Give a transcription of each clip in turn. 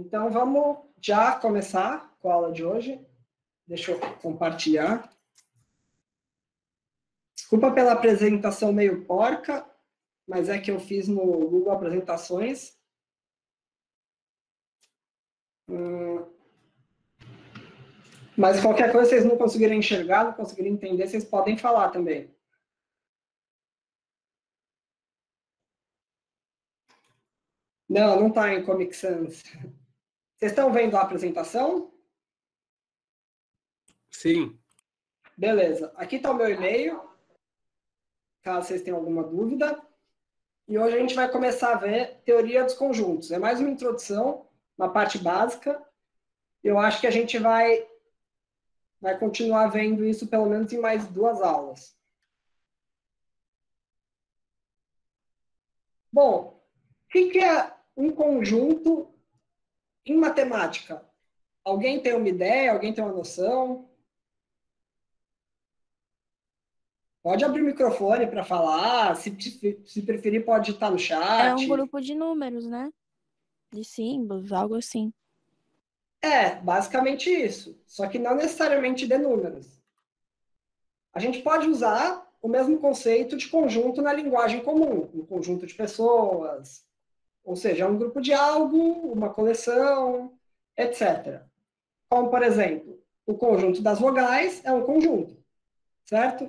Então, vamos já começar com a aula de hoje. Deixa eu compartilhar. Desculpa pela apresentação meio porca, mas é que eu fiz no Google Apresentações. Hum, mas qualquer coisa vocês não conseguirem enxergar, não conseguirem entender, vocês podem falar também. Não, não está em Comic Sans. Vocês estão vendo a apresentação? Sim. Beleza. Aqui está o meu e-mail, caso vocês tenham alguma dúvida. E hoje a gente vai começar a ver teoria dos conjuntos. É mais uma introdução, uma parte básica. Eu acho que a gente vai, vai continuar vendo isso pelo menos em mais duas aulas. Bom, o que é um conjunto em matemática? Alguém tem uma ideia? Alguém tem uma noção? Pode abrir o microfone para falar. Se, se preferir, pode estar no chat. É um grupo de números, né? De símbolos, algo assim. É, basicamente isso. Só que não necessariamente de números. A gente pode usar o mesmo conceito de conjunto na linguagem comum, um conjunto de pessoas, ou seja, um grupo de algo, uma coleção, etc. Como, por exemplo, o conjunto das vogais é um conjunto, certo?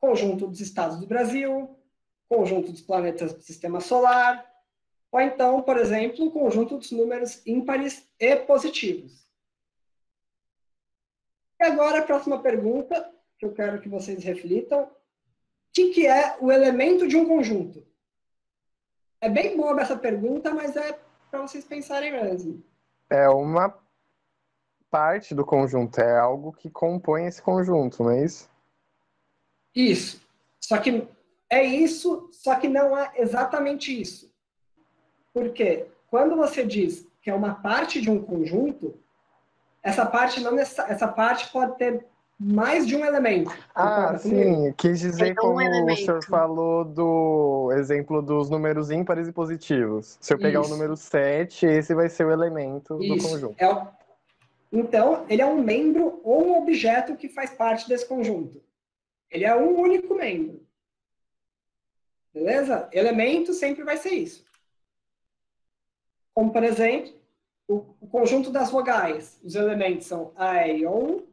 conjunto dos estados do Brasil, conjunto dos planetas do sistema solar, ou então, por exemplo, o conjunto dos números ímpares e positivos. E agora a próxima pergunta, que eu quero que vocês reflitam. O que, que é o elemento de um conjunto? É bem boa essa pergunta, mas é para vocês pensarem mesmo. É uma parte do conjunto, é algo que compõe esse conjunto, não é isso? Isso. Só que é isso, só que não é exatamente isso. Por quê? Quando você diz que é uma parte de um conjunto, essa parte não essa parte pode ter mais de um elemento. Ah, sim. Quis dizer é um como elemento. o senhor falou do exemplo dos números ímpares e positivos. Se eu pegar Isso. o número 7, esse vai ser o elemento Isso. do conjunto. É o... Então, ele é um membro ou um objeto que faz parte desse conjunto. Ele é um único membro. Beleza? Elemento sempre vai ser isso. Como, por exemplo, o, o conjunto das vogais. Os elementos são A, E, O.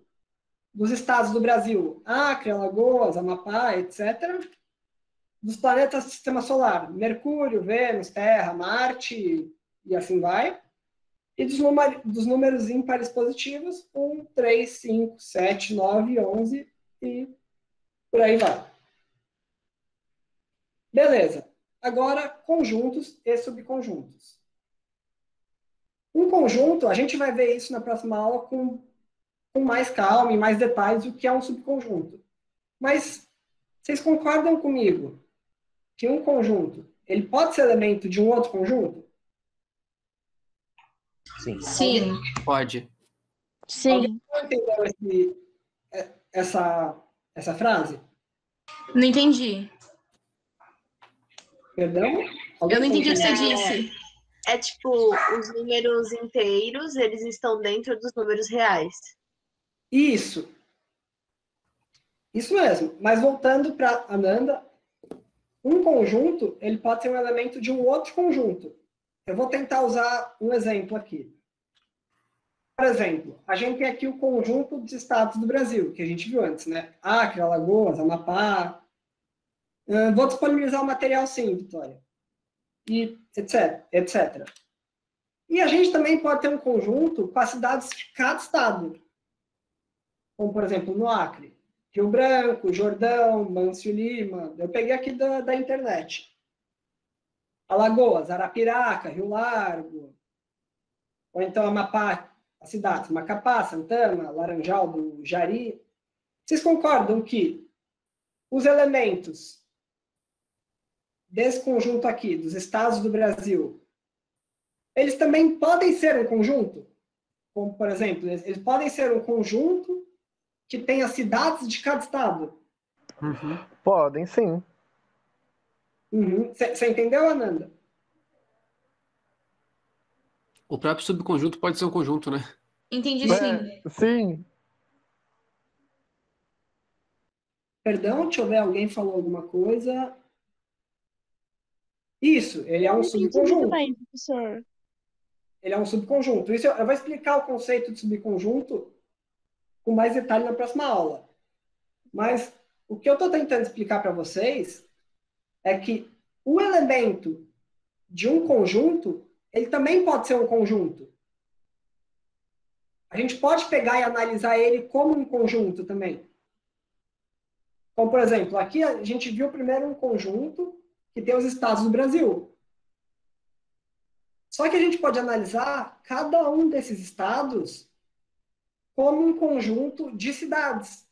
Dos estados do Brasil, Acre, Alagoas, Amapá, etc. Dos planetas do Sistema Solar, Mercúrio, Vênus, Terra, Marte, e assim vai. E dos, número, dos números ímpares positivos, 1, 3, 5, 7, 9, 11 e por aí vai. Beleza. Agora, conjuntos e subconjuntos. Um conjunto, a gente vai ver isso na próxima aula com, com mais calma e mais detalhes o que é um subconjunto. Mas vocês concordam comigo que um conjunto ele pode ser elemento de um outro conjunto? Sim. Sim. Pode. Sim. Alguém entendeu esse, é, essa, essa frase? Não entendi. Perdão? Alguém Eu não entendi o que você disse. É tipo, os números inteiros, eles estão dentro dos números reais. Isso. Isso mesmo. Mas voltando para Ananda, um conjunto, ele pode ser um elemento de um outro conjunto. Eu vou tentar usar um exemplo aqui. Por exemplo, a gente tem aqui o conjunto dos estados do Brasil, que a gente viu antes, né? Acre, Alagoas, Amapá. Uh, vou disponibilizar o material sim, Vitória. E etc, etc. E a gente também pode ter um conjunto com as cidades de cada estado. Como, por exemplo, no Acre. Rio Branco, Jordão, Mâncio Lima. Eu peguei aqui da, da internet. Alagoas, Arapiraca, Rio Largo. Ou então Amapá, as cidades Macapá, Santana, Laranjal do Jari, vocês concordam que os elementos desse conjunto aqui, dos estados do Brasil, eles também podem ser um conjunto? Como, por exemplo, eles podem ser um conjunto que tem as cidades de cada estado? Uhum. Podem, sim. Você uhum. entendeu, Ananda? O próprio subconjunto pode ser um conjunto, né? Entendi É, sim. sim. Perdão, deixa eu ver, alguém falou alguma coisa. Isso, ele é um subconjunto. bem, professor. Ele é um subconjunto. Isso eu, eu vou explicar o conceito de subconjunto com mais detalhe na próxima aula. Mas o que eu estou tentando explicar para vocês é que o elemento de um conjunto, ele também pode ser um conjunto. A gente pode pegar e analisar ele como um conjunto também. Então, por exemplo, aqui a gente viu primeiro um conjunto que tem os estados do Brasil. Só que a gente pode analisar cada um desses estados como um conjunto de cidades.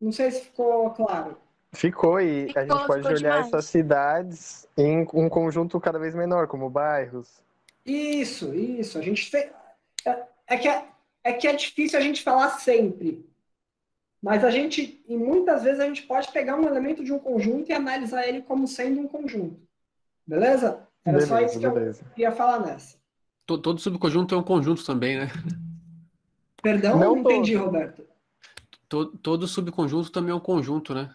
Não sei se ficou claro. Ficou, e a Ficou, gente pode olhar demais. essas cidades em um conjunto cada vez menor, como bairros. Isso, isso. A gente fez. É, é que é, é que é difícil a gente falar sempre. Mas a gente, e muitas vezes, a gente pode pegar um elemento de um conjunto e analisar ele como sendo um conjunto. Beleza? Era só Beleza, isso que beleza. eu ia falar nessa. To- Todo subconjunto é um conjunto também, né? Perdão, Não não entendi, Roberto. To- Todo subconjunto também é um conjunto, né?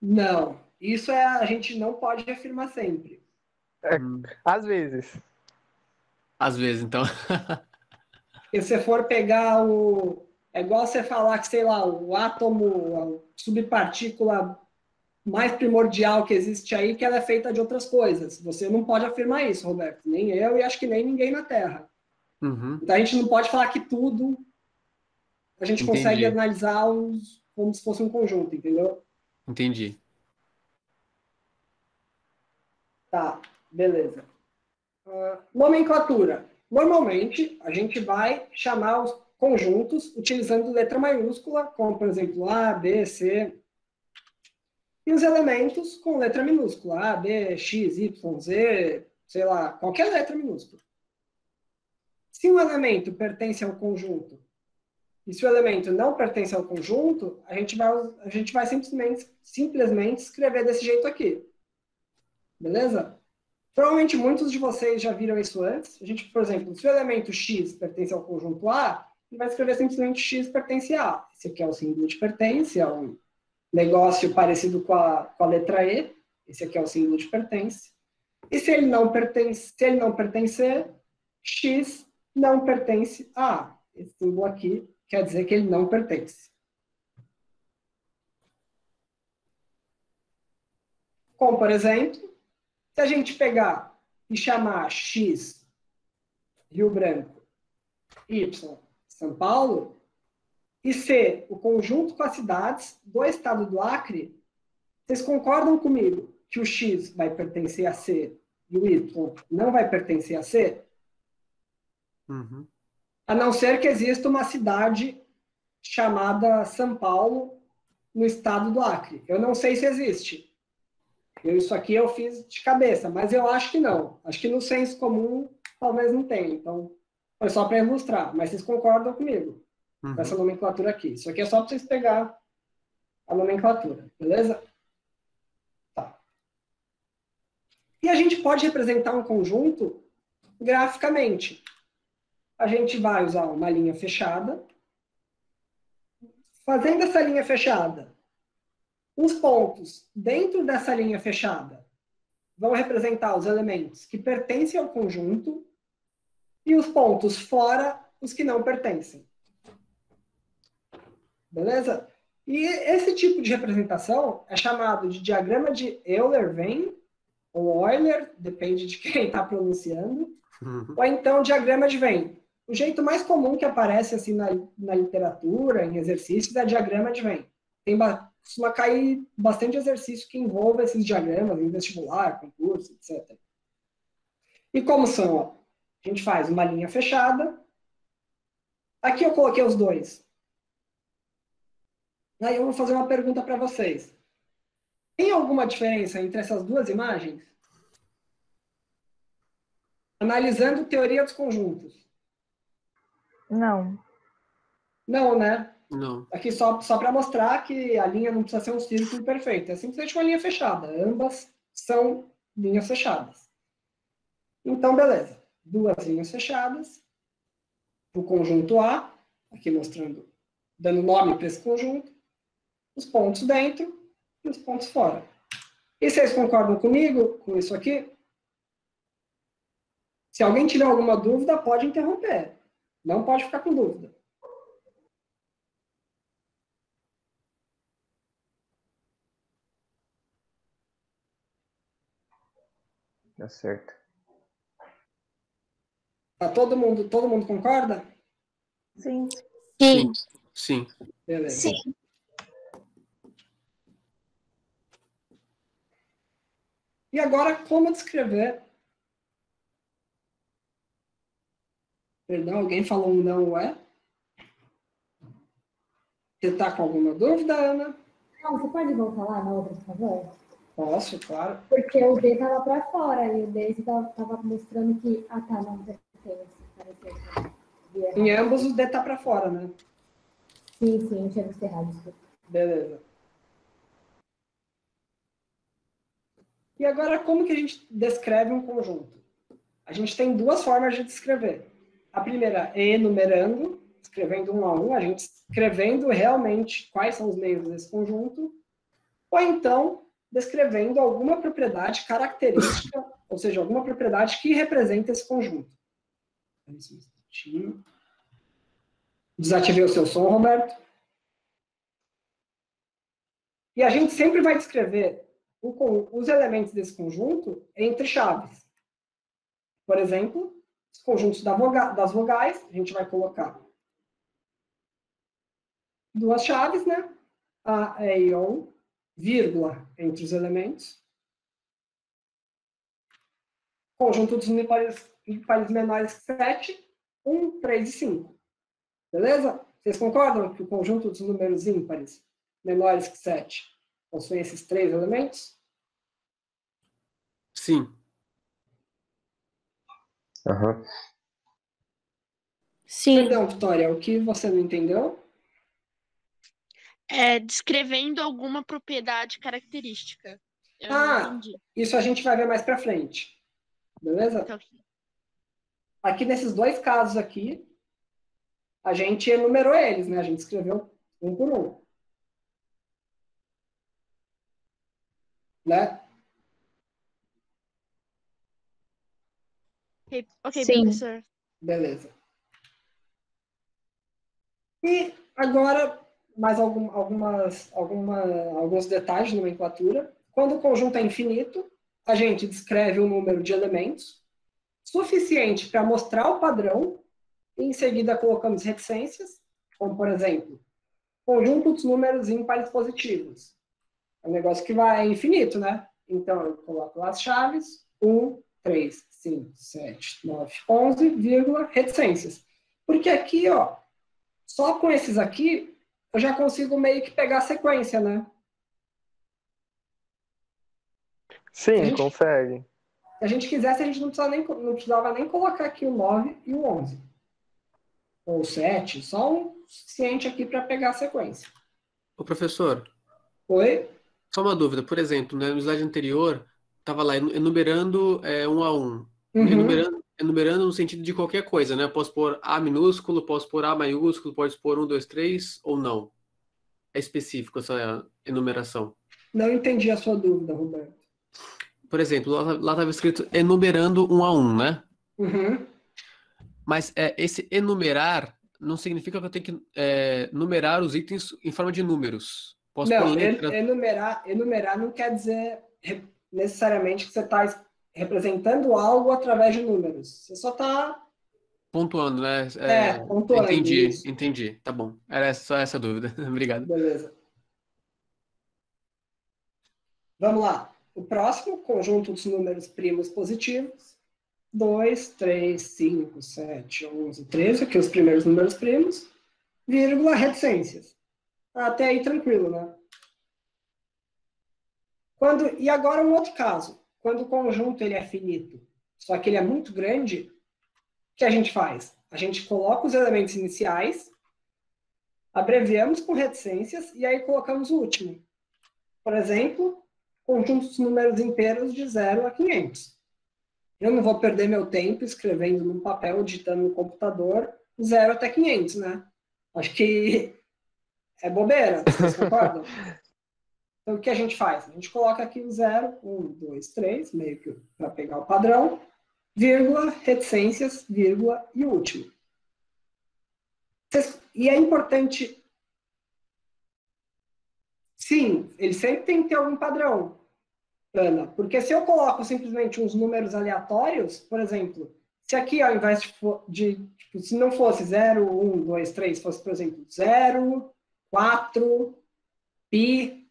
Não, isso é a gente não pode afirmar sempre. Às vezes. Às vezes, então. Se você for pegar o. É igual você falar que, sei lá, o átomo, a subpartícula mais primordial que existe aí, que ela é feita de outras coisas. Você não pode afirmar isso, Roberto. Nem eu e acho que nem ninguém na Terra. Uhum. Então a gente não pode falar que tudo a gente Entendi. consegue analisar os, como se fosse um conjunto, entendeu? Entendi. Tá, beleza. Ah, nomenclatura. Normalmente, a gente vai chamar os conjuntos utilizando letra maiúscula, como, por exemplo, A, B, C. E os elementos com letra minúscula, A, B, X, Y, Z, sei lá, qualquer letra minúscula. Se um elemento pertence ao conjunto e se o elemento não pertence ao conjunto, a gente vai, a gente vai simplesmente, simplesmente escrever desse jeito aqui. Beleza? Provavelmente muitos de vocês já viram isso antes. A gente, por exemplo, se o elemento x pertence ao conjunto A, ele vai escrever simplesmente x pertence a A. Esse aqui é o símbolo de pertence, é um negócio parecido com a, com a letra E. Esse aqui é o símbolo de pertence. E se ele não pertence, se ele não pertencer, x não pertence a A. Esse símbolo aqui quer dizer que ele não pertence. Como, por exemplo, se a gente pegar e chamar X Rio Branco, Y São Paulo, e C o conjunto com as cidades do estado do Acre, vocês concordam comigo que o X vai pertencer a C e o Y não vai pertencer a C? Uhum. A não ser que exista uma cidade chamada São Paulo no estado do Acre. Eu não sei se existe. Eu, isso aqui eu fiz de cabeça, mas eu acho que não. Acho que no senso comum talvez não tenha. Então, foi só para ilustrar. Mas vocês concordam comigo Uhum. com essa nomenclatura aqui. Isso aqui é só para vocês pegar a nomenclatura, beleza? Tá. E a gente pode representar um conjunto graficamente. A gente vai usar uma linha fechada. Fazendo essa linha fechada, os pontos dentro dessa linha fechada vão representar os elementos que pertencem ao conjunto e os pontos fora, os que não pertencem. Beleza? E esse tipo de representação é chamado de diagrama de Euler-Venn, ou Euler, depende de quem está pronunciando, Uhum. ou então diagrama de Venn. O jeito mais comum que aparece assim na, na literatura, em exercícios, é diagrama de Venn. Tem costuma cair bastante exercício que envolve esses diagramas em vestibular, concurso, etc. E como são? Ó, a gente faz uma linha fechada. Aqui eu coloquei os dois. Aí eu vou fazer uma pergunta para vocês. Tem alguma diferença entre essas duas imagens? Analisando teoria dos conjuntos. Não. Não, né? Não. Aqui só, só para mostrar que a linha não precisa ser um círculo perfeito. É simplesmente uma linha fechada. Ambas são linhas fechadas. Então, beleza. Duas linhas fechadas. O conjunto A, aqui mostrando, dando nome para esse conjunto. Os pontos dentro e os pontos fora. E vocês concordam comigo com isso aqui? Se alguém tiver alguma dúvida, pode interromper. Não pode ficar com dúvida. Tá certo. Tá todo mundo, todo mundo concorda? Sim. Sim. Sim. Beleza. Sim. E agora, como descrever? Perdão, alguém falou um não é? Você está com alguma dúvida, Ana? Não, você pode voltar lá na outra, por favor? Posso, claro. Porque o D tava pra fora e o D você tava, tava mostrando que. Ah, tá, não, tem que. Em ambos o D está para fora, né? Sim, sim, eu tinha visto errado. desculpa. Beleza. E agora, como que a gente descreve um conjunto? A gente tem duas formas de descrever. A primeira é enumerando, escrevendo um a um, a gente escrevendo realmente quais são os meios desse conjunto, ou então descrevendo alguma propriedade característica, ou seja, alguma propriedade que representa esse conjunto. Instantinho. Desativei o seu som, Roberto. E a gente sempre vai descrever o os elementos desse conjunto entre chaves. Por exemplo, os conjuntos da voga- das vogais, a gente vai colocar duas chaves, né? A, E O, vírgula entre os elementos. Conjunto dos ímpares, ímpares menores que 7, 1, 3 e 5. Beleza? Vocês concordam que o conjunto dos números ímpares menores que 7 possui esses três elementos? Sim. Aham. Sim. Perdão, Vitória, o que você não entendeu? É, descrevendo alguma propriedade característica. Eu Ah. Isso a gente vai ver mais pra frente. Beleza? Então, Aqui nesses dois casos aqui, a gente enumerou eles, né? A gente escreveu um por um. Né? ok, Sim. professor. Beleza. E agora, mais algum, algumas, alguma, alguns detalhes de nomenclatura. Quando o conjunto é infinito, a gente descreve o número de elementos suficiente para mostrar o padrão e em seguida colocamos reticências, como por exemplo, conjunto dos números ímpares positivos. É um negócio que vai infinito, né? Então eu coloco lá as chaves, 1, 3, 5, 7, 9, 11, vírgula, reticências. Porque aqui, ó, só com esses aqui, eu já consigo meio que pegar a sequência, né? Sim, Gente. consegue. Se a gente quisesse, a gente não precisava nem, não precisava nem colocar aqui o 9 e o 11. Ou o 7, só um suficiente aqui para pegar a sequência. Ô, professor, Oi? Só uma dúvida. Por exemplo, né, no slide anterior, estava lá enu- enumerando é, um a um. Uhum. Enumerando, enumerando no sentido de qualquer coisa, né? Eu posso pôr A minúsculo, posso pôr A maiúsculo, pode pôr 1, 2, 3 ou não. É específico essa enumeração. Não entendi a sua dúvida, Roberto. Por exemplo, lá estava escrito enumerando um a um, né? Uhum. Mas é, esse enumerar não significa que eu tenho que é, numerar os itens em forma de números. Posso Não, letra. enumerar, enumerar não quer dizer necessariamente que você está representando algo através de números. Você só está Pontuando, né? É, pontuando, Entendi, isso. entendi. Tá bom. Era só essa dúvida. Obrigado. Beleza. Vamos lá. O próximo, conjunto dos números primos positivos. 2, 3, 5, 7, 11, 13, aqui os primeiros números primos, vírgula, reticências. Até aí tranquilo, né? Quando, e agora um outro caso. Quando o conjunto ele é finito, só que ele é muito grande, o que a gente faz? A gente coloca os elementos iniciais, abreviamos com reticências e aí colocamos o último. Por exemplo, conjuntos números inteiros de 0 a 500. Eu não vou perder meu tempo escrevendo num papel, digitando no computador, 0 até 500, né? Acho que é bobeira, vocês concordam? Então, o que a gente faz? A gente coloca aqui o 0, 1, 2, 3, meio que para pegar o padrão, vírgula, reticências, vírgula e último. E é importante. Sim, ele sempre tem que ter algum padrão, Ana. Porque se eu coloco simplesmente uns números aleatórios, por exemplo, se aqui ao invés de, de tipo, se não fosse 0, 1, 2, 3, fosse, por exemplo, 0, 4, pi,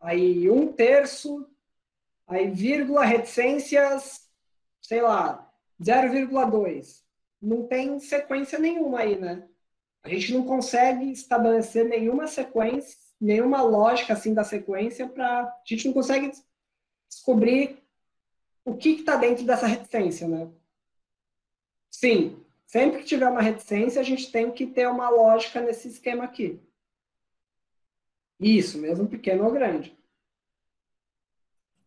aí um terço, aí vírgula, reticências, sei lá, 0,2. Não tem sequência nenhuma aí, né? A gente não consegue estabelecer nenhuma sequência, nenhuma lógica assim da sequência para a gente não consegue descobrir o que está dentro dessa reticência, né? Sim, sempre que tiver uma reticência, a gente tem que ter uma lógica nesse esquema aqui. Isso, mesmo pequeno ou grande.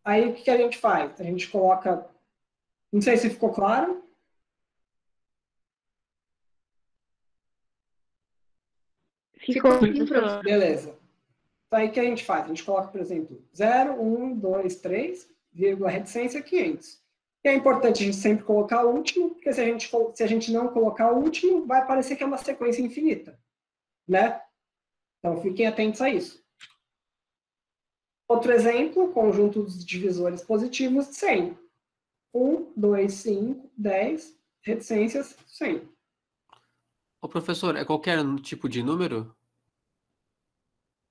Aí o que, que a gente faz? A gente coloca. Não sei se ficou claro. Ficou. Beleza. Então aí o que a gente faz? A gente coloca, por exemplo, 0, 1, 2, 3, vírgula, reticência 500. E é importante a gente sempre colocar o último, porque se a gente, se a gente não colocar o último, vai parecer que é uma sequência infinita. Né? Então fiquem atentos a isso. Outro exemplo, conjunto dos divisores positivos de 100. 1, 2, 5, 10, reticências 100. Ô, professor, é qualquer tipo de número?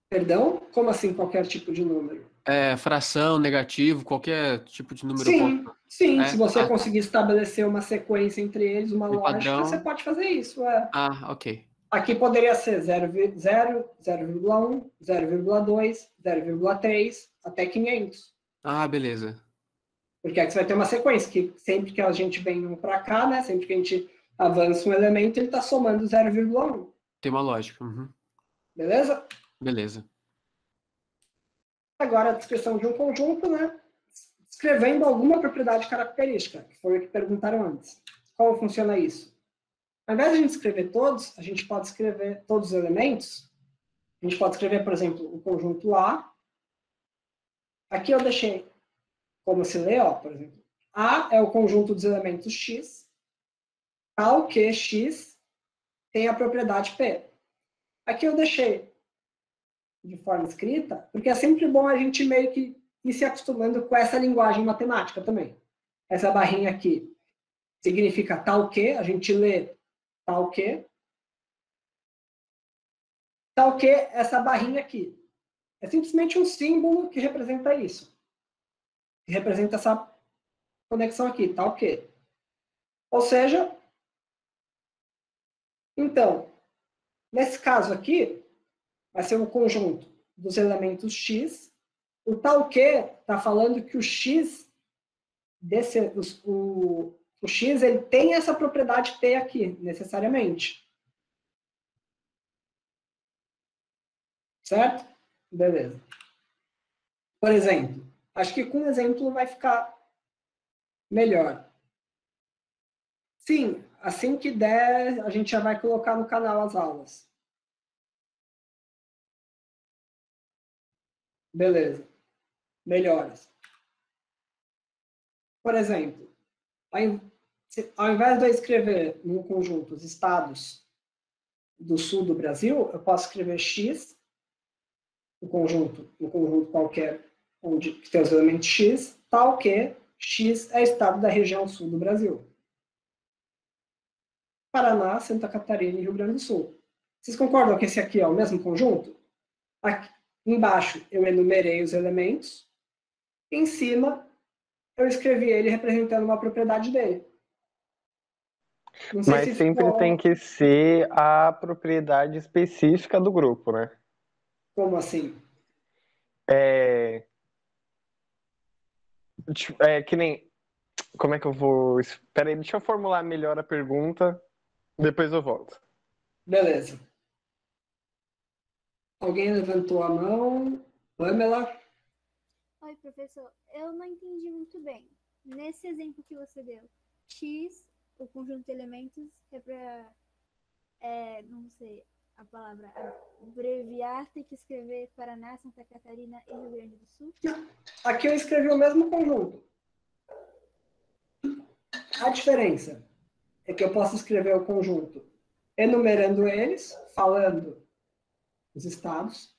Perdão? Como assim qualquer tipo de número? É, fração, negativo, qualquer tipo de número. Sim, pode... sim. É? Se você ah, conseguir estabelecer uma sequência entre eles, uma lógica, padrão... você pode fazer isso. É. Ah, ok. Aqui poderia ser 0,1, 0,2, 0,3, até 500. Ah, beleza. Porque aqui você vai ter uma sequência, que sempre que a gente vem um para cá, né? Sempre que a gente avança um elemento, ele está somando 0,1. Tem uma lógica. Uhum. Beleza? Beleza. Agora a descrição de um conjunto, né? Descrevendo alguma propriedade característica, que foi o que perguntaram antes. Como funciona isso? Ao invés de a gente escrever todos, a gente pode escrever todos os elementos. A gente pode escrever, por exemplo, o conjunto A. Aqui eu deixei como se lê, ó, por exemplo. A é o conjunto dos elementos X, tal que X tem a propriedade P. Aqui eu deixei de forma escrita, porque é sempre bom a gente meio que ir se acostumando com essa linguagem matemática também. Essa barrinha aqui significa tal que, a gente lê Tal que. Tal que essa barrinha aqui. É simplesmente um símbolo que representa isso. Que representa essa conexão aqui, tal que. Ou seja, então, nesse caso aqui, vai ser um conjunto dos elementos x. O tal que está falando que o x, desse, o X ele tem essa propriedade P aqui, necessariamente. Certo? Beleza. Por exemplo, acho que com exemplo vai ficar melhor. Sim, assim que der, a gente já vai colocar no canal as aulas. Beleza. Melhoras. Por exemplo, ao invés de eu escrever no conjunto os estados do sul do Brasil, eu posso escrever X, no conjunto, no conjunto qualquer, onde tem os elementos X, tal que X é estado da região sul do Brasil. Paraná, Santa Catarina e Rio Grande do Sul. Vocês concordam que esse aqui é o mesmo conjunto? Aqui, embaixo eu enumerei os elementos, em cima eu escrevi ele representando uma propriedade dele. Mas se sempre ficou... tem que ser a propriedade específica do grupo, né? Como assim? É... é que nem. Como é que eu vou. Espera aí, deixa eu formular melhor a pergunta, depois eu volto. Beleza. Alguém levantou a mão? Pamela? Oi, professor. Eu não entendi muito bem. Nesse exemplo que você deu, X, o conjunto de elementos, é para. É, não sei a palavra. Abreviar, tem que escrever Paraná, Santa Catarina e Rio Grande do Sul? Aqui eu escrevi o mesmo conjunto. A diferença é que eu posso escrever o conjunto enumerando eles, falando os estados,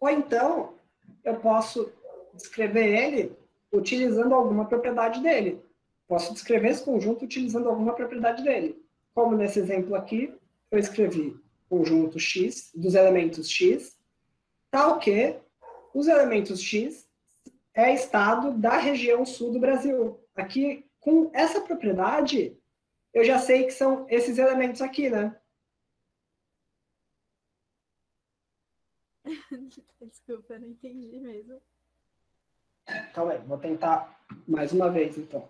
ou então eu posso descrever ele utilizando alguma propriedade dele. Posso descrever esse conjunto utilizando alguma propriedade dele. Como nesse exemplo aqui, eu escrevi conjunto X dos elementos X, tal que os elementos X é estado da região sul do Brasil. Aqui, com essa propriedade, eu já sei que são esses elementos aqui, né? Desculpa, não entendi mesmo. Calma aí, vou tentar mais uma vez, então.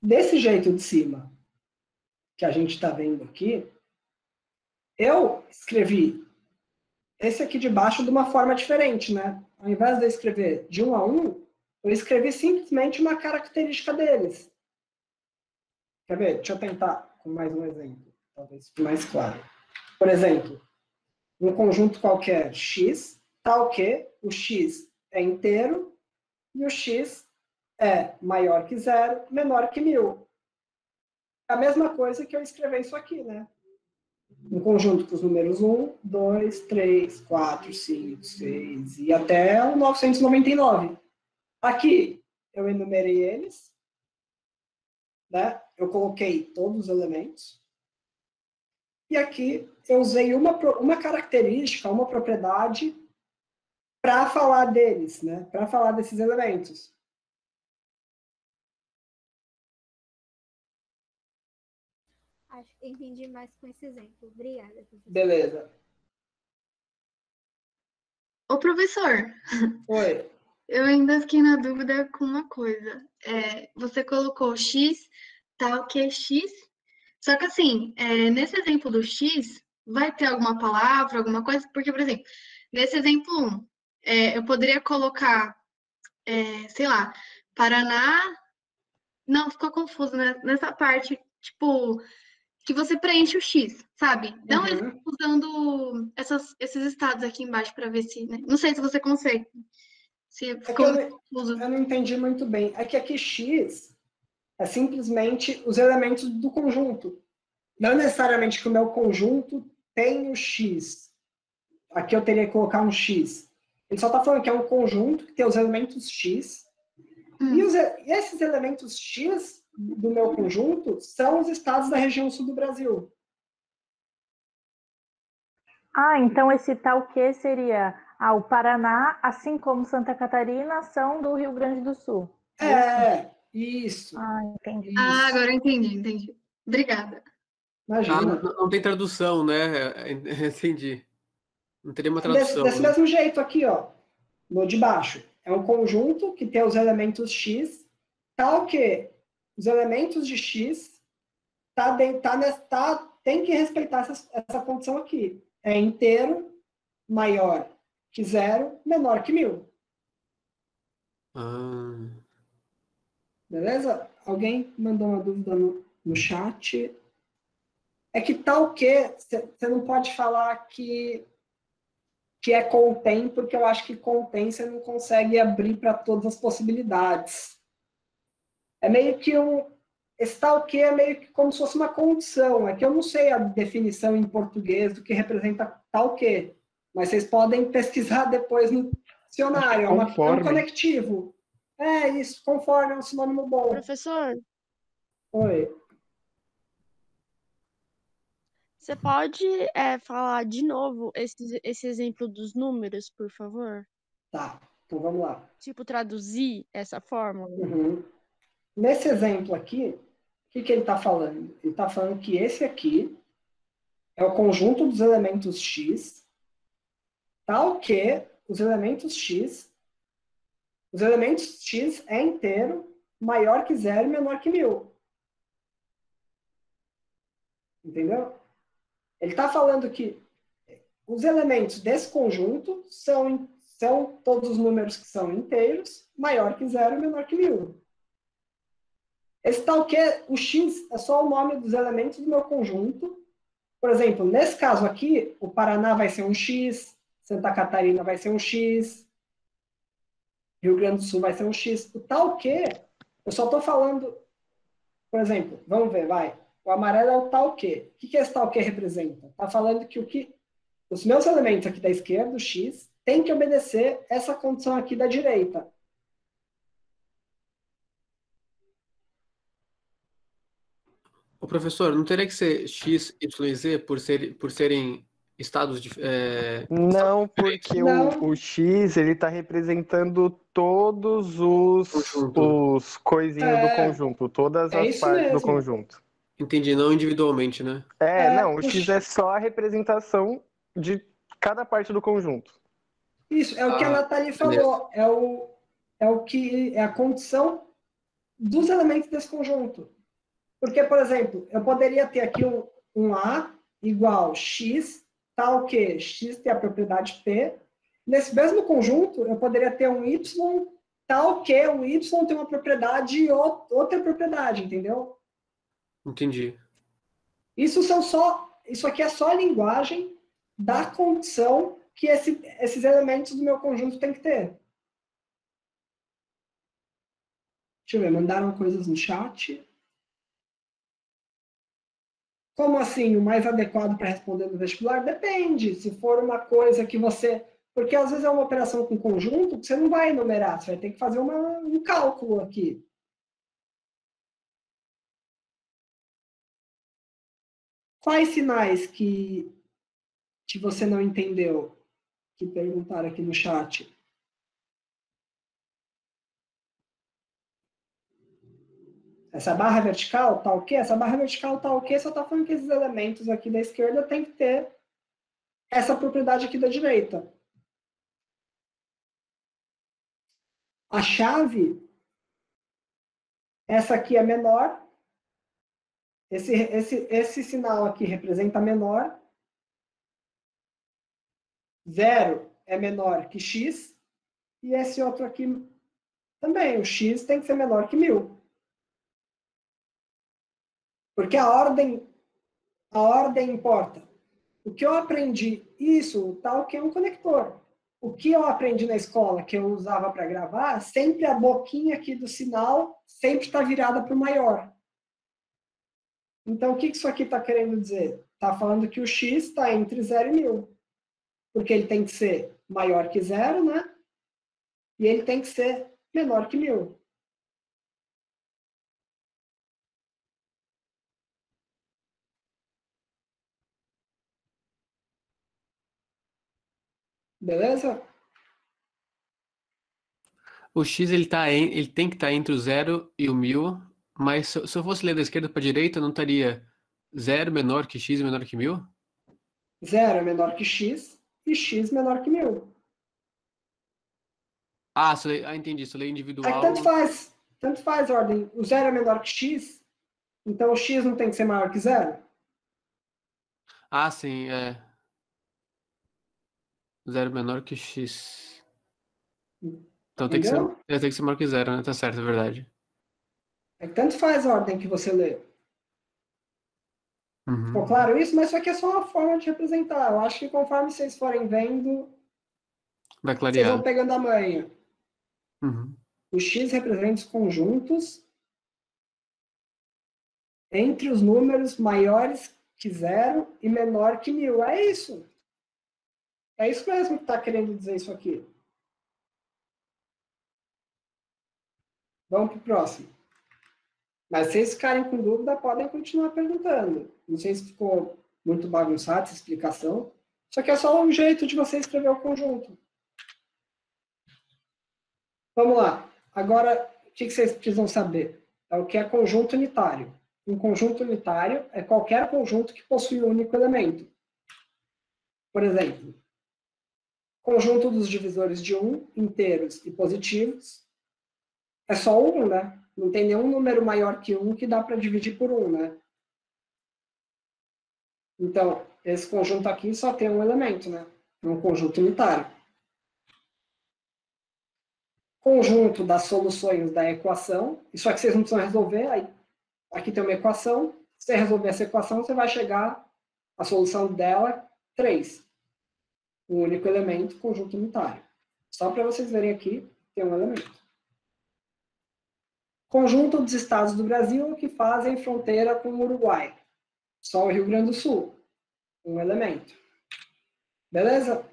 Desse jeito de cima, que a gente está vendo aqui, eu escrevi esse aqui de baixo de uma forma diferente, né? Ao invés de eu escrever de um a um, eu escrevi simplesmente uma característica deles. Quer ver? Deixa eu tentar com mais um exemplo, talvez fique mais claro. Por exemplo, um conjunto qualquer x, tal que o x é inteiro e o x é maior que zero, menor que mil. A mesma coisa que eu escrever isso aqui, né? Um conjunto com os números 1, 2, 3, 4, 5, 6 e até o 999. Aqui eu enumerei eles, né? eu coloquei todos os elementos. E aqui eu usei uma, uma característica, uma propriedade para falar deles, né? para falar desses elementos. Acho que entendi mais com esse exemplo. Obrigada. Professor. Beleza. Ô, professor. Oi. Eu ainda fiquei na dúvida com uma coisa. É, você colocou X, tal que é X. Só que assim, é, nesse exemplo do X, vai ter alguma palavra, alguma coisa? Porque, por exemplo, nesse exemplo 1, é, eu poderia colocar, é, sei lá, Paraná. Não, ficou confuso né? nessa parte, tipo, que você preenche o X, sabe? Não uhum. usando essas, esses estados aqui embaixo para ver se. Né? Não sei se você consegue. Se é ficou eu. Eu não entendi muito bem. É que aqui X é simplesmente os elementos do conjunto. Não necessariamente que o meu conjunto tem o X. Aqui eu teria que colocar um X. Ele só está falando que é um conjunto que tem os elementos X. Hum. E, os, e esses elementos X do meu conjunto são os estados da região sul do Brasil. Ah, então esse tal que seria ah, o Paraná, assim como Santa Catarina, são do Rio Grande do Sul. É, isso. Ah, entendi. Isso. Ah, agora entendi, entendi. Obrigada. Imagina. Ah, não, não, tem tradução, né? Entendi. Não teria uma tradução. Desse, desse né? mesmo jeito aqui, ó. No de baixo. É um conjunto que tem os elementos X, tal que os elementos de X tá, tá, tá, tem que respeitar essa, essa condição aqui. É inteiro maior que zero, menor que mil. Ah. Beleza? Alguém mandou uma dúvida no, no chat. É que tal que você não pode falar que que é contém, porque eu acho que contém você não consegue abrir para todas as possibilidades. É meio que um. Esse tal que é meio que como se fosse uma condição. É que eu não sei a definição em português do que representa tal que. Mas vocês podem pesquisar depois no dicionário. É, uma, é um conectivo. É isso, conforme é um sinônimo bom. Professor. Oi. Você pode é, falar de novo esse, esse exemplo dos números, por favor? Tá, então vamos lá. Tipo, traduzir essa fórmula? Uhum. Nesse exemplo aqui, o que, que ele está falando? Ele está falando que esse aqui é o conjunto dos elementos x, tal que os elementos x, os elementos x é inteiro, maior que zero e menor que mil. Entendeu? Ele está falando que os elementos desse conjunto são, são todos os números que são inteiros, maior que zero e menor que mil. Esse tal que, o x é só o nome dos elementos do meu conjunto. Por exemplo, nesse caso aqui, o Paraná vai ser um x, Santa Catarina vai ser um x, Rio Grande do Sul vai ser um x. O tal que, eu só estou falando, por exemplo, vamos ver, vai. O amarelo é o tal que. O que, que esse tal que representa? Está falando que o que os meus elementos aqui da esquerda, o x, tem que obedecer essa condição aqui da direita. Professor, não teria que ser x, y e z por, ser, por serem estados de, é... Não, porque não. O, o, x ele está representando todos os, os coisinhos é, do conjunto, todas é as partes mesmo. do conjunto. Entendi, não individualmente, né? É, é não, o x é só a representação de cada parte do conjunto. Isso, é o que a ah, Nathalie falou, é o, é o que é a condição dos elementos desse conjunto. Porque, por exemplo, eu poderia ter aqui um, um A igual x, tal que x tem a propriedade P. Nesse mesmo conjunto, eu poderia ter um y, tal que o y tem uma propriedade e outra propriedade, entendeu? Entendi. Isso são só, isso aqui é só a linguagem da condição que esse, esses elementos do meu conjunto têm que ter. Deixa eu ver, mandaram coisas no chat. Como assim, o mais adequado para responder no vestibular? Depende. Se for uma coisa que você. Porque às vezes é uma operação com conjunto que você não vai enumerar, você vai ter que fazer uma, um cálculo aqui. Quais sinais que que você não entendeu, que perguntaram aqui no chat. Essa barra vertical tá o quê? Essa barra vertical tá o quê? Só tá falando que esses elementos aqui da esquerda tem que ter essa propriedade aqui da direita. A chave, essa aqui é menor. Esse, esse, esse sinal aqui representa menor. Zero é menor que x, e esse outro aqui também, o x tem que ser menor que mil. Porque a ordem, a ordem importa. O que eu aprendi, isso, tal que é um conector. O que eu aprendi na escola, que eu usava para gravar, sempre a boquinha aqui do sinal sempre está virada para o maior. Então, o que isso aqui está querendo dizer? Está falando que o x está entre 0 e 1000 porque ele tem que ser maior que zero, né? E ele tem que ser menor que mil. Beleza? O x ele, tá em, ele tem que estar tá entre o zero e o mil, mas se, se eu fosse ler da esquerda para a direita, não estaria zero menor que x menor que mil? Zero é menor que x, e x menor que mil. Ah, lei, ah entendi. Se lei individual. É tanto faz, tanto faz ordem. O zero é menor que x, então o x não tem que ser maior que zero? Ah, sim, é. Zero menor que x. Então tem que, ser, é, tem que ser maior que zero, né? Tá certo, é verdade. É tanto faz a ordem que você lê. Uhum. Ficou claro isso? Mas isso aqui é só uma forma de representar. Eu acho que conforme vocês forem vendo, Vai clarear. vocês vão pegando a manha. Uhum. O X representa os conjuntos entre os números maiores que zero e menor que mil. É isso. É isso mesmo que está querendo dizer isso aqui. Vamos para o próximo. Mas se vocês ficarem com dúvida, podem continuar perguntando. Não sei se ficou muito bagunçada essa explicação. Só que é só um jeito de você escrever o conjunto. Vamos lá. Agora, o que vocês precisam saber? É o que é conjunto unitário. Um conjunto unitário é qualquer conjunto que possui um único elemento. Por exemplo, conjunto dos divisores de 1, inteiros e positivos, é só um, né? Não tem nenhum número maior que 1 que dá para dividir por 1, né? Então, esse conjunto aqui só tem um elemento, né? É um conjunto unitário. conjunto das soluções da equação. Isso aqui vocês não precisam resolver. Aí, aqui tem uma equação. Se você resolver essa equação, você vai chegar à solução dela 3. Um único elemento, conjunto unitário. Só para vocês verem aqui, tem um elemento. Conjunto dos estados do Brasil que fazem fronteira com o Uruguai. Só o Rio Grande do Sul. Um elemento. Beleza?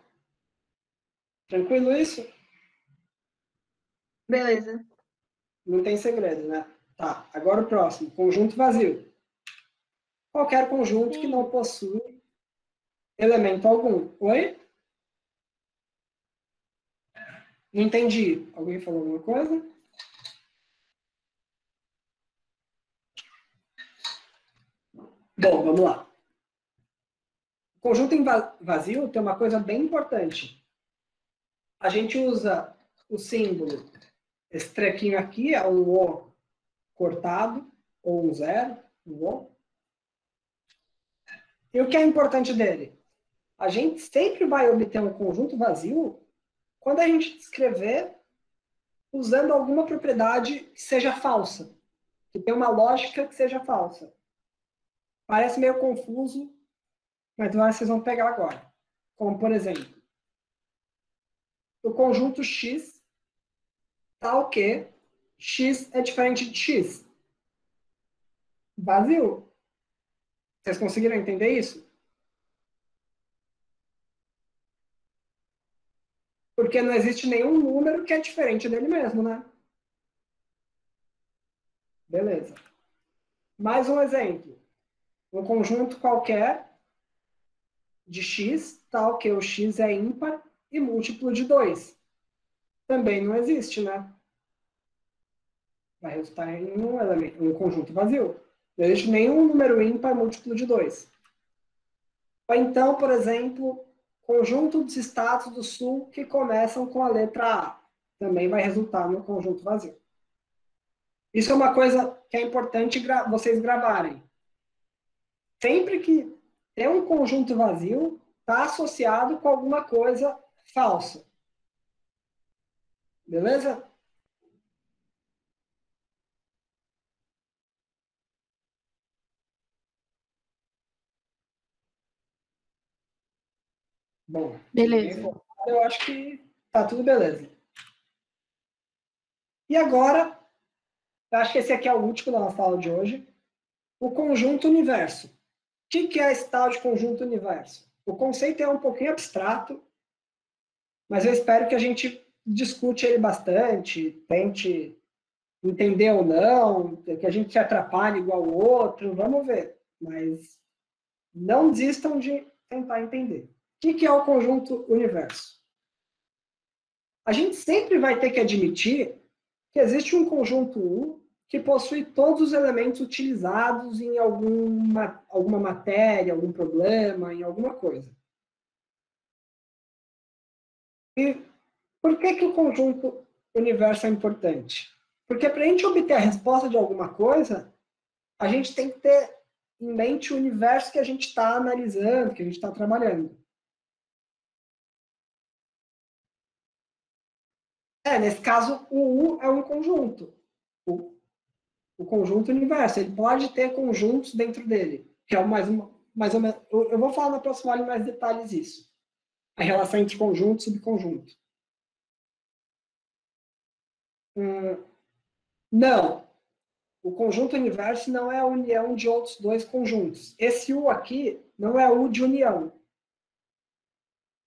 Tranquilo isso? Beleza. Não tem segredo, né? Tá, agora o próximo. Conjunto vazio. Qualquer conjunto que não possui elemento algum. Oi? Não entendi. Alguém falou alguma coisa? Bom, vamos lá. O conjunto vazio tem uma coisa bem importante. A gente usa o símbolo esse trequinho aqui é um O cortado, ou um zero, um O. E o que é importante dele? A gente sempre vai obter um conjunto vazio quando a gente escrever usando alguma propriedade que seja falsa, que tenha uma lógica que seja falsa. Parece meio confuso, mas vocês vão pegar agora. Como, por exemplo, o conjunto X tal que x é diferente de x. Vazio. Vocês conseguiram entender isso? Porque não existe nenhum número que é diferente dele mesmo, né? Beleza. Mais um exemplo. Um conjunto qualquer de x, tal que o x é ímpar e múltiplo de 2. Também não existe, né? vai resultar em um, elemento, um conjunto vazio. Não existe nenhum número ímpar múltiplo de 2. Ou então, por exemplo, conjunto dos estados do Sul que começam com a letra A. Também vai resultar no conjunto vazio. Isso é uma coisa que é importante gra vocês gravarem. Sempre que tem um conjunto vazio, está associado com alguma coisa falsa. Beleza? Bom, beleza. Eu acho que tá tudo beleza. E agora, eu acho que esse aqui é o último da nossa aula de hoje. O conjunto universo. O que é esse tal de conjunto universo? O conceito é um pouquinho abstrato, mas eu espero que a gente discute ele bastante, tente entender ou não, que a gente se atrapalhe igual o outro, vamos ver. Mas não desistam de tentar entender. O que é o conjunto universo? A gente sempre vai ter que admitir que existe um conjunto U que possui todos os elementos utilizados em alguma, alguma matéria, algum problema, em alguma coisa. E por que, que o conjunto universo é importante? Porque para a gente obter a resposta de alguma coisa, a gente tem que ter em mente o universo que a gente está analisando, que a gente está trabalhando. É, nesse caso, o U é um conjunto. O, o conjunto universo. Ele pode ter conjuntos dentro dele, que é mais, uma, mais ou menos. Eu, eu vou falar na próxima aula em mais detalhes isso. A relação entre conjunto e subconjunto. Hum, não. O conjunto universo não é a união de outros dois conjuntos. Esse U aqui não é U de união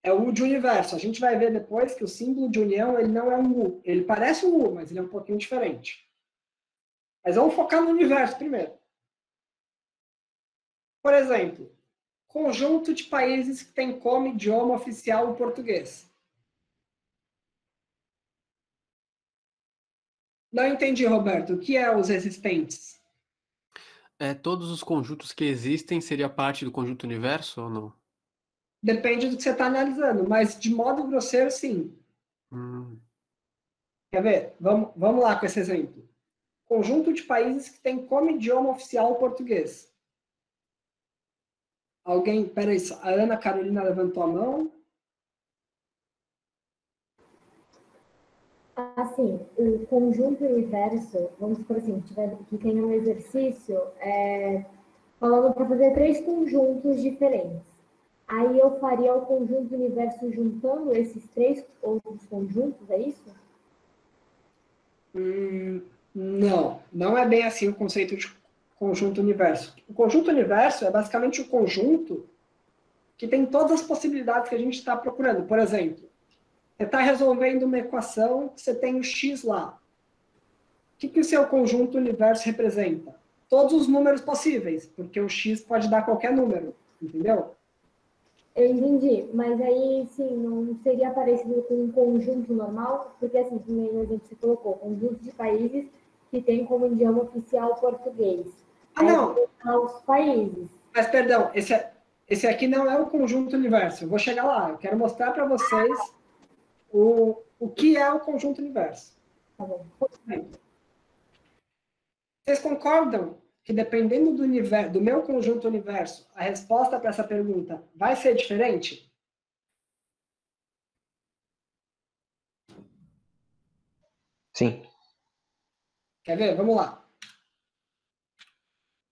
é o U de universo. A gente vai ver depois que o símbolo de união ele não é um U. Ele parece um U, mas ele é um pouquinho diferente. Mas vamos focar no universo primeiro. Por exemplo, conjunto de países que tem como idioma oficial o português. Não entendi, Roberto. O que é os existentes? É, todos os conjuntos que existem seria parte do conjunto universo ou não? Depende do que você está analisando, mas de modo grosseiro, sim. Hum. Quer ver? Vamos, vamos lá com esse exemplo. Conjunto de países que tem como idioma oficial o português. Alguém, peraí, a Ana Carolina levantou a mão. Assim, o conjunto universo, vamos por assim, tiver, que tem um exercício é, falando para fazer três conjuntos diferentes. Aí eu faria o conjunto universo juntando esses três outros conjuntos, é isso? Hum, não, não é bem assim o conceito de conjunto universo. O conjunto universo é basicamente o conjunto que tem todas as possibilidades que a gente está procurando. Por exemplo, você está resolvendo uma equação, você tem o x lá. O que, que o seu conjunto universo representa? Todos os números possíveis, porque o x pode dar qualquer número, entendeu? Eu entendi, mas aí, sim, não seria parecido com um conjunto normal? Porque, assim, no exemplo você colocou, conjunto de países que tem como idioma oficial português. Ah, não! Os países. Mas, perdão, esse, esse aqui não é o conjunto universo. Eu vou chegar lá. Eu quero mostrar para vocês o, o que é o conjunto universo. Tá bom. Vocês concordam que dependendo do, universo, do meu conjunto universo, a resposta para essa pergunta vai ser diferente? Sim. Quer ver? Vamos lá.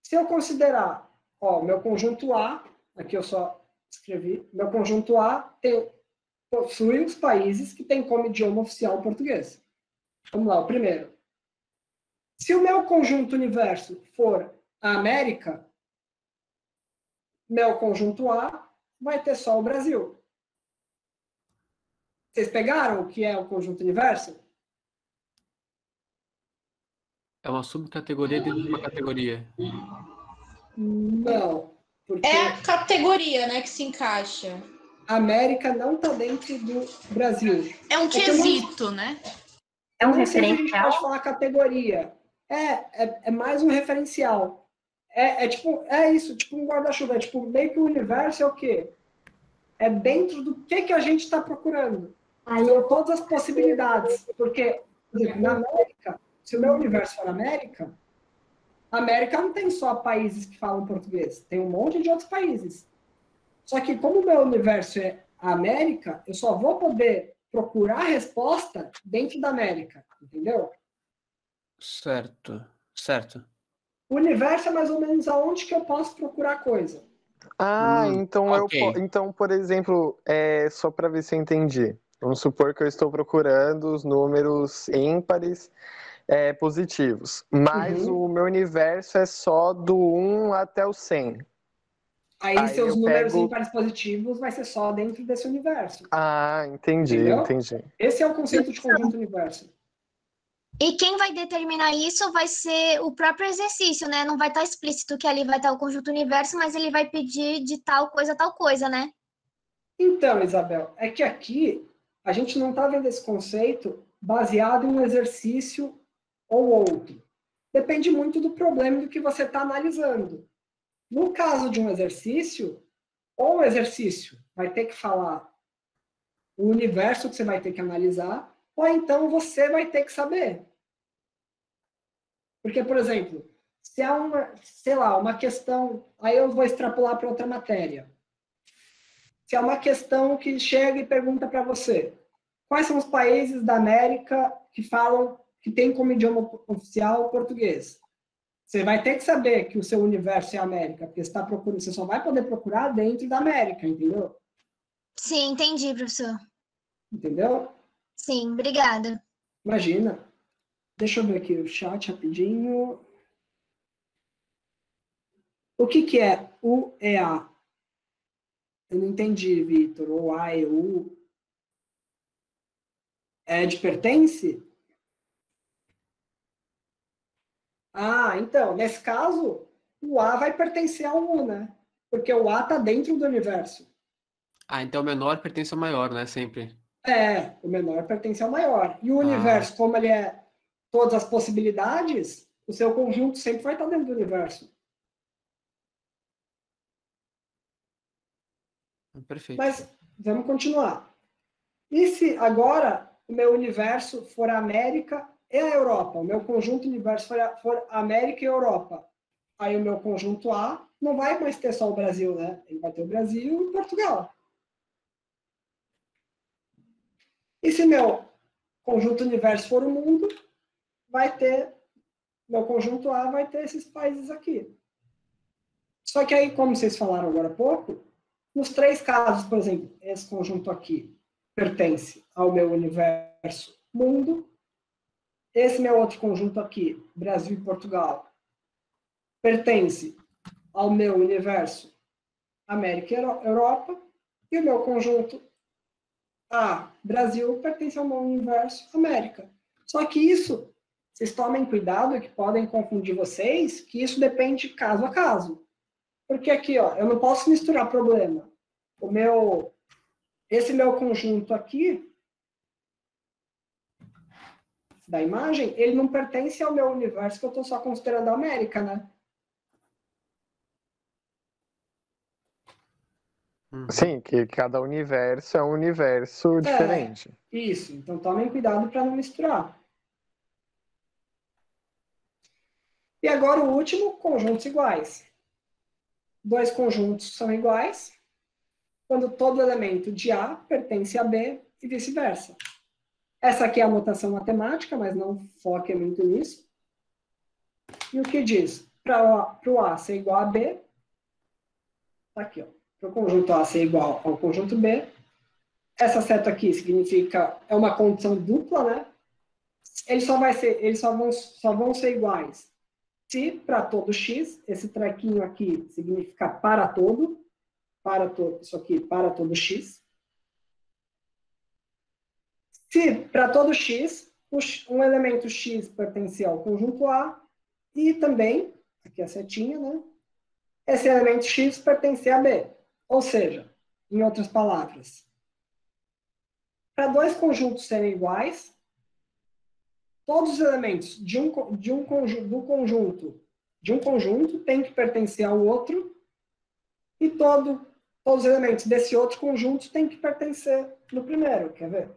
Se eu considerar, ó, meu conjunto A, aqui eu só escrevi, meu conjunto A tem possui os países que têm como idioma oficial o português. Vamos lá, o primeiro. Se o meu conjunto universo for a América, meu conjunto A vai ter só o Brasil. Vocês pegaram o que é o conjunto universo? É uma subcategoria dentro de uma categoria. Não. Porque... É a categoria, né, que se encaixa. A América não está dentro do Brasil. É um quesito, né? É um referencial. a gente pode falar categoria. É, é, é mais um referencial. É, é tipo, é isso, tipo um guarda-chuva. É tipo, meio que o universo é o quê? É dentro do que, que a gente está procurando. Aí eu todas as possibilidades. Porque, por exemplo, na América, se o meu universo for América, a América não tem só países que falam português, tem um monte de outros países. Só que como o meu universo é a América, eu só vou poder procurar resposta dentro da América, entendeu? Certo, certo. O universo é mais ou menos aonde que eu posso procurar coisa. Ah, hum, então okay. eu então, por exemplo, é, só para ver se eu entendi. Vamos supor que eu estou procurando os números ímpares é, positivos, mas uhum. o meu universo é só do 1 até o 100. Aí, Aí seus números pego... ímpares positivos vai ser só dentro desse universo. Ah, entendi, Entendeu? entendi. Esse é o conceito de conjunto universo. E quem vai determinar isso vai ser o próprio exercício, né? Não vai estar explícito que ali vai estar o conjunto universo, mas ele vai pedir de tal coisa tal coisa, né? Então, Isabel, é que aqui a gente não está vendo esse conceito baseado em um exercício ou outro. Depende muito do problema do que você está analisando. No caso de um exercício, ou o exercício vai ter que falar o universo que você vai ter que analisar, ou então você vai ter que saber. Porque, por exemplo, se há uma, sei lá, uma questão, aí eu vou extrapolar para outra matéria. Se há uma questão que chega e pergunta para você, quais são os países da América que falam, que têm como idioma oficial o português? Você vai ter que saber que o seu universo é a América, porque você, tá procurando, você só vai poder procurar dentro da América, entendeu? Sim, entendi, professor. Entendeu? Sim, obrigada. Imagina. Deixa eu ver aqui o chat rapidinho. O que, que é UEA? Eu não entendi, Vitor. O A e U. É de pertence? Ah, então, nesse caso, o A vai pertencer ao U, né? Porque o A está dentro do universo. Ah, então o menor pertence ao maior, né? Sempre. É, o menor pertence ao maior. E o ah. universo, como ele é todas as possibilidades, o seu conjunto sempre vai estar dentro do universo. Perfeito. Mas vamos continuar. E se agora o meu universo for a América e a Europa. O meu conjunto universo for, for América e Europa. Aí o meu conjunto A não vai mais ter só o Brasil, né? Ele vai ter o Brasil e Portugal. E se meu conjunto universo for o mundo, vai ter, meu conjunto A vai ter esses países aqui. Só que aí, como vocês falaram agora há pouco, nos três casos, por exemplo, esse conjunto aqui pertence ao meu universo mundo, esse meu outro conjunto aqui, Brasil e Portugal, pertence ao meu universo América e Europa, e o meu conjunto A, Brasil, pertence ao meu universo América. Só que isso, vocês tomem cuidado que podem confundir vocês, que isso depende caso a caso. Porque aqui, ó, eu não posso misturar problema. O meu, esse meu conjunto aqui da imagem, ele não pertence ao meu universo que eu estou só considerando a América, né? Uhum. Sim, que cada universo é um universo é, diferente. Isso, então tomem cuidado para não misturar. E agora o último, conjuntos iguais. Dois conjuntos são iguais quando todo elemento de A pertence a B e vice-versa. Essa aqui é a notação matemática, mas não foque muito nisso. E o que diz? Para o A ser igual a B, tá aqui, ó para o conjunto A ser igual ao conjunto B. Essa seta aqui significa, é uma condição dupla, né? Eles só, vai ser, eles só, vão, só vão ser iguais se para todo x, esse trequinho aqui significa para todo, para todo, isso aqui para todo x. Se para todo x, um elemento x pertence ao conjunto A e também, aqui a setinha, né? Esse elemento x pertence a B. Ou seja, em outras palavras, para dois conjuntos serem iguais, todos os elementos de um, de um conjunto, do conjunto de um conjunto têm que pertencer ao outro e todo, todos os elementos desse outro conjunto têm que pertencer no primeiro. Quer ver?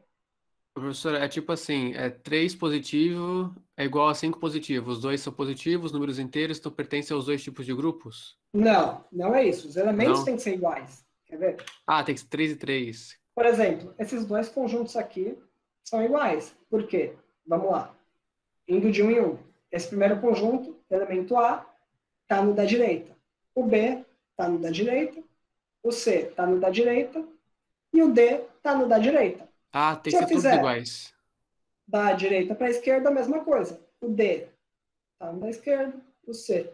Professor, é tipo assim, é 3 positivo é igual a 5 positivo. Os dois são positivos, números inteiros, então pertencem aos dois tipos de grupos? Não, não é isso. Os elementos não. têm que ser iguais. Quer ver? Ah, tem que ser 3 e 3. Por exemplo, esses dois conjuntos aqui são iguais. Por quê? Vamos lá. Indo de um em um. Esse primeiro conjunto, elemento A, está no da direita. O B está no da direita. O C está no da direita. E o D está no da direita. Ah, tem que ser todos iguais. Da direita para a esquerda, a mesma coisa. O D está no da esquerda. O C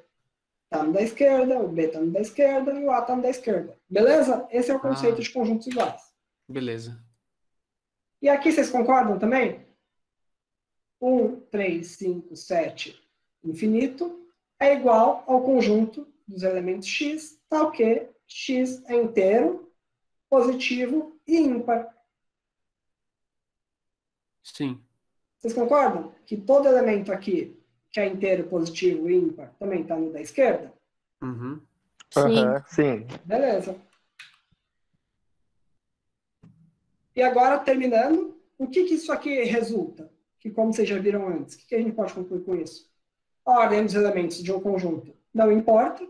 está no da esquerda, o B está no da esquerda e o A está no da esquerda. Beleza? Esse é o conceito ah. de conjuntos iguais. Beleza. E aqui vocês concordam também? 1, 3, 5, 7, infinito, é igual ao conjunto dos elementos x, tal que x é inteiro, positivo e ímpar. Sim. Vocês concordam? Que todo elemento aqui que é inteiro, positivo e ímpar, também está no da esquerda? Uhum. Sim. Uhum, sim. Beleza. E agora, terminando, o que, que isso aqui resulta? Que, como vocês já viram antes, o que, que a gente pode concluir com isso? A ordem dos elementos de um conjunto não importa.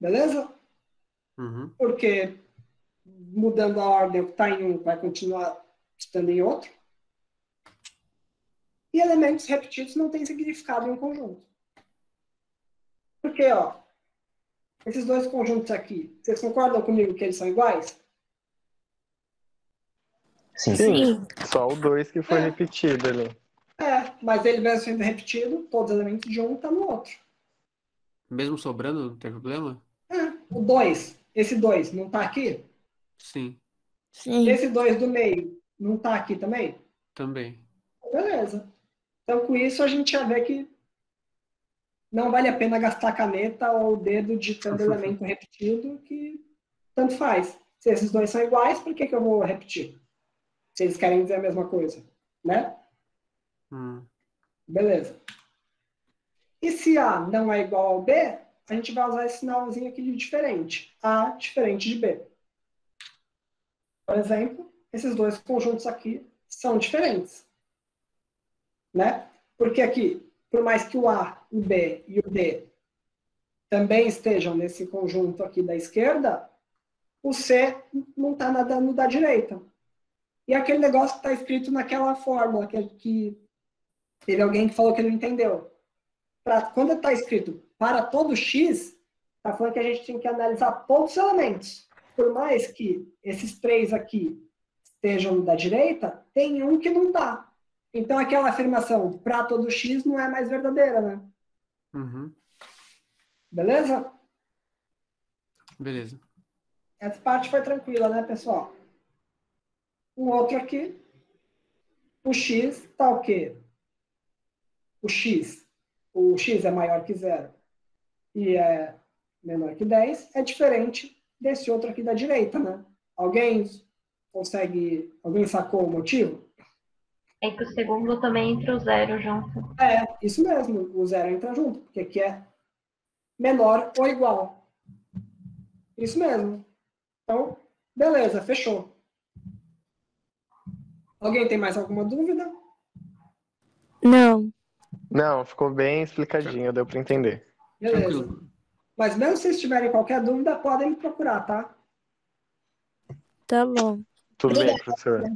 Beleza? Uhum. Porque mudando a ordem, o que está em um vai continuar estando em outro. E elementos repetidos não têm significado em um conjunto. Porque, ó, esses dois conjuntos aqui, vocês concordam comigo que eles são iguais? Sim. Sim. Só o 2 que foi é. repetido ali. É, mas ele mesmo sendo repetido, todos os elementos de um estão tá no outro. Mesmo sobrando, não tem problema? É, o 2, esse 2 não está aqui? Sim. Sim. Esse 2 do meio não está aqui também? Também. Beleza. Então, com isso, a gente já vê que não vale a pena gastar caneta ou o dedo digitando elemento repetido, que tanto faz. Se esses dois são iguais, por que, que eu vou repetir? Se eles querem dizer a mesma coisa, né? Hum. Beleza. E se A não é igual ao B, a gente vai usar esse sinalzinho aqui de diferente. A diferente de B. Por exemplo, esses dois conjuntos aqui são diferentes né? Porque aqui, por mais que o A, o B e o D também estejam nesse conjunto aqui da esquerda, o C não está no da direita. e aquele negócio que está escrito naquela fórmula que, que teve alguém que falou que não entendeu. Pra, quando está escrito para todo x, está falando que a gente tem que analisar todos os elementos. Por mais que esses três aqui estejam da direita, tem um que não está. Então aquela afirmação para todo x não é mais verdadeira, né? Uhum. Beleza? Beleza. Essa parte foi tranquila, né, pessoal? Um outro aqui. O x está o quê? O x. O x é maior que zero e é menor que 10, é diferente desse outro aqui da direita, né? Alguém consegue. Alguém sacou o motivo? É que o segundo também entra o zero junto. É, isso mesmo, o zero entra junto, porque aqui é menor ou igual. Isso mesmo. Então, beleza, fechou. Alguém tem mais alguma dúvida? Não. Não, ficou bem explicadinho, deu para entender. Beleza. Mas mesmo se vocês tiverem qualquer dúvida, podem me procurar, tá? Tá bom. Tudo Obrigada. bem, professor.